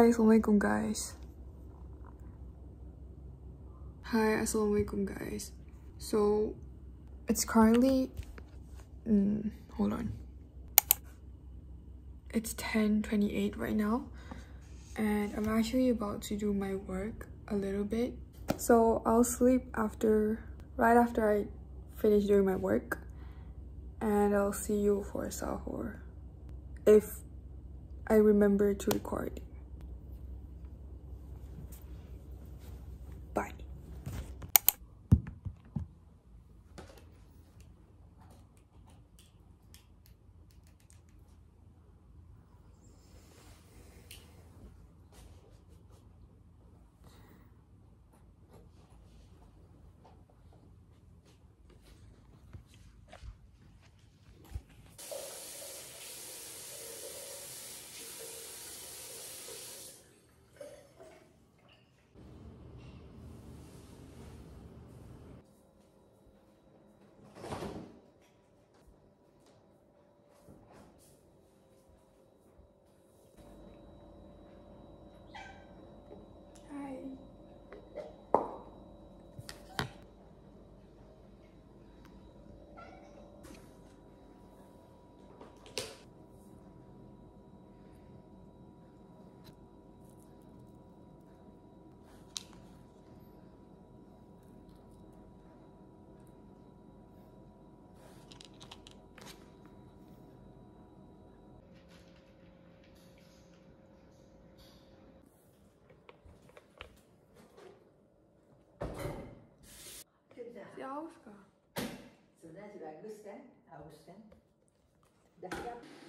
Hi, Assalamualaikum guys. Hi, Assalamualaikum guys. So, it's currently, mm, hold on. It's 10.28 right now. And I'm actually about to do my work a little bit. So I'll sleep after, right after I finish doing my work. And I'll see you for a sahur. If I remember to record. hauska. So that's Augusten. Augusten. Daher.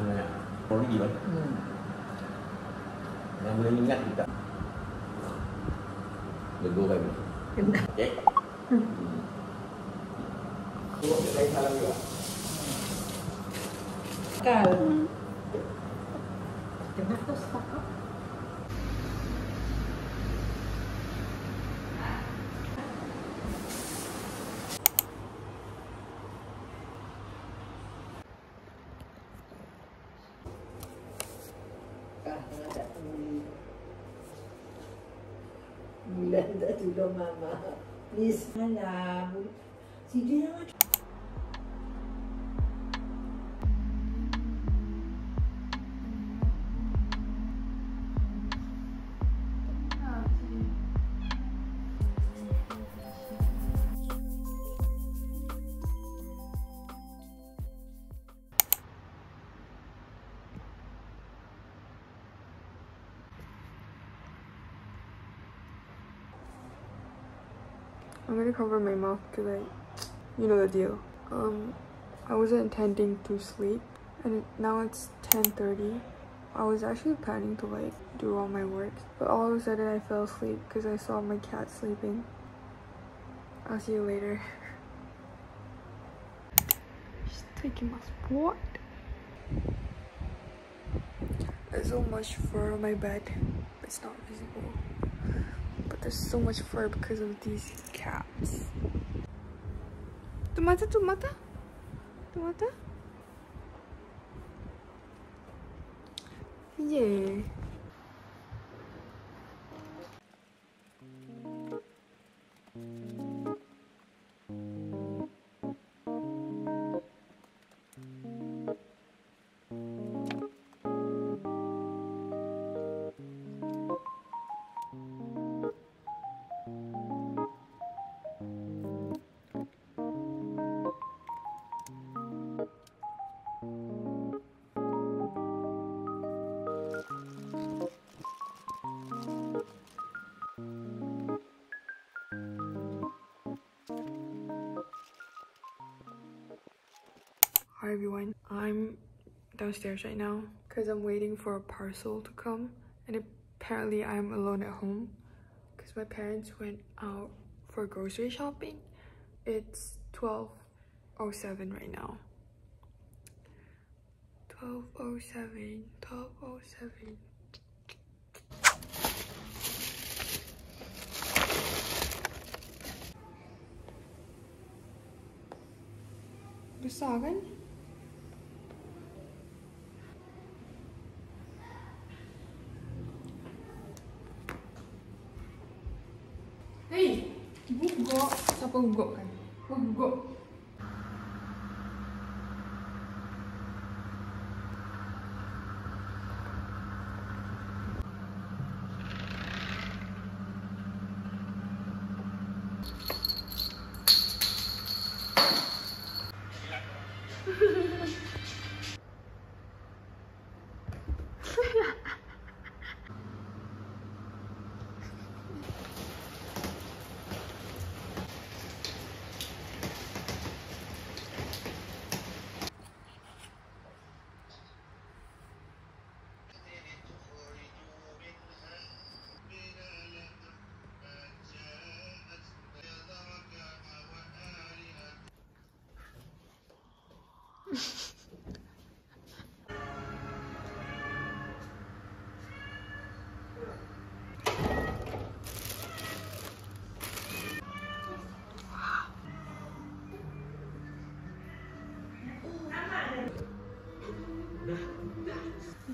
thôi nè à? có cái gì lắm năm mươi ngắt chúng ta đừng vô về mình chết. Cào tulong, Mama. Please, alam. Sige na nga. I'm gonna cover my mouth because I, you know the deal. Um, I wasn't intending to sleep, and now it's 10:30. I was actually planning to like do all my work, but all of a sudden I fell asleep because I saw my cat sleeping. I'll see you later. She's taking my spot. There's so much fur on my bed. It's not visible. There's so much fur because of these cats. Tomata, tomata? Tomata? Yeah. Hi everyone, I'm downstairs right now because I'm waiting for a parcel to come and apparently I'm alone at home because my parents went out for grocery shopping. It's 12.07 right now. 12.07, 12.07. Besar kan? siapa gugup kan? Gugup.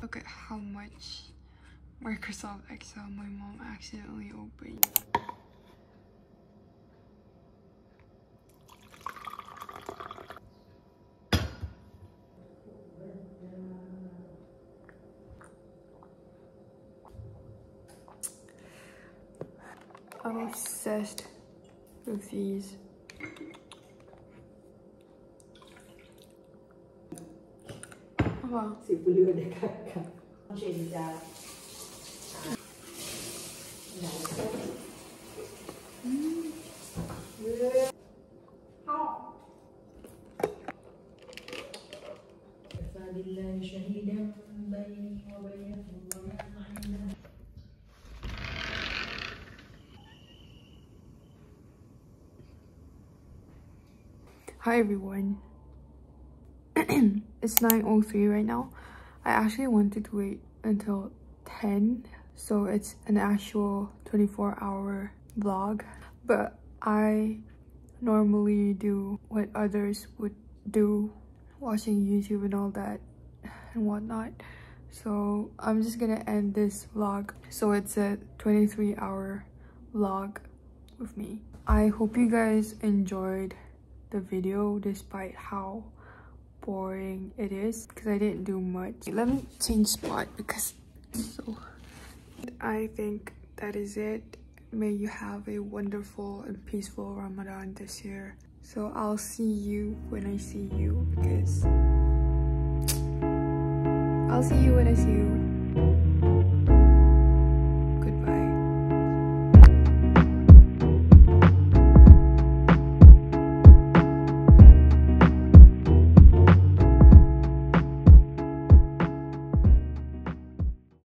Look at how much Microsoft Excel my mom accidentally opened. I'm obsessed with these. Oh, wow. Si Pulio de Caca. Scelta. Hi everyone. it's 9.03 right now. I actually wanted to wait until 10 so it's an actual 24 hour vlog but I normally do what others would do watching YouTube and all that and whatnot so I'm just gonna end this vlog so it's a 23 hour vlog with me. I hope you guys enjoyed the video despite how boring it is because I didn't do much. Let me change spot because so I think that is it. May you have a wonderful and peaceful Ramadan this year. So I'll see you when I see you because I'll see you when I see you.